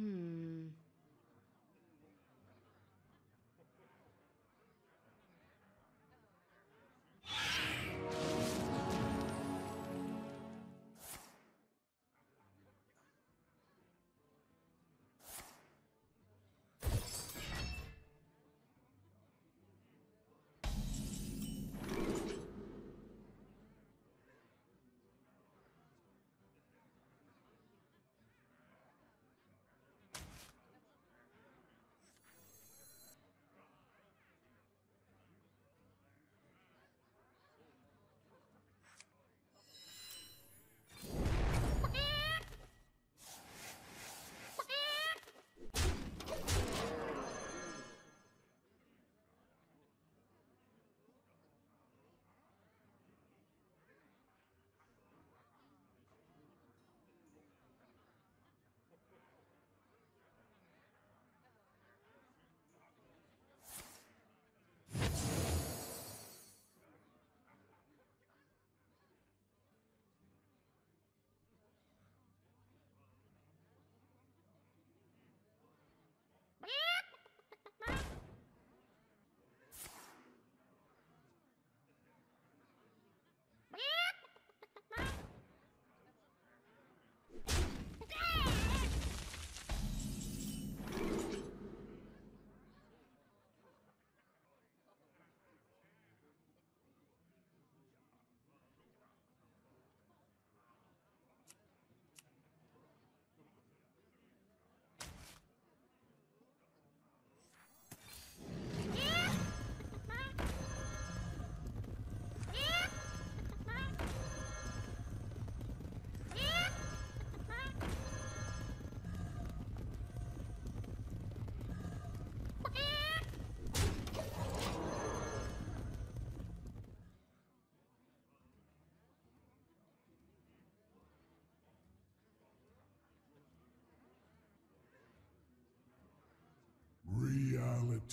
Hmm.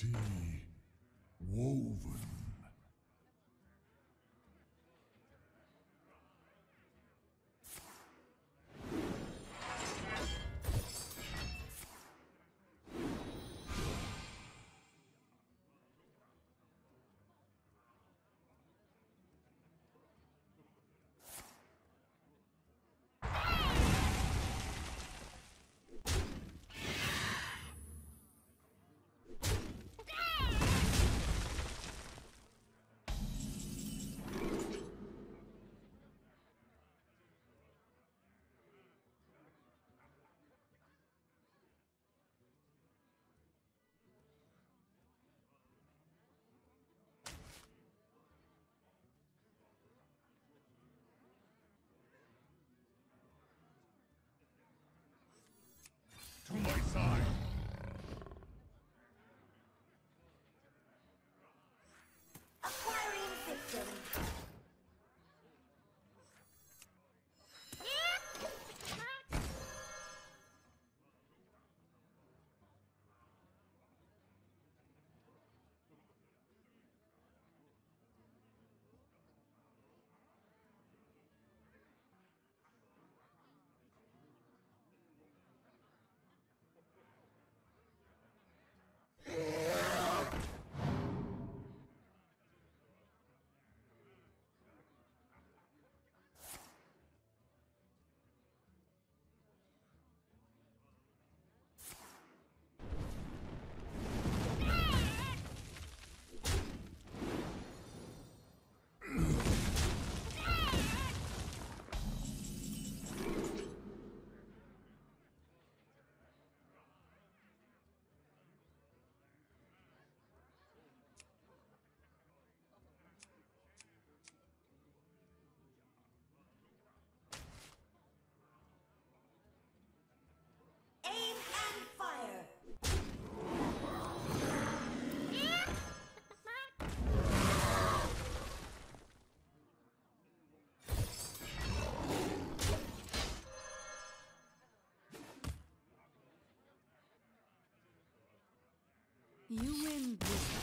Reality woven. You win this.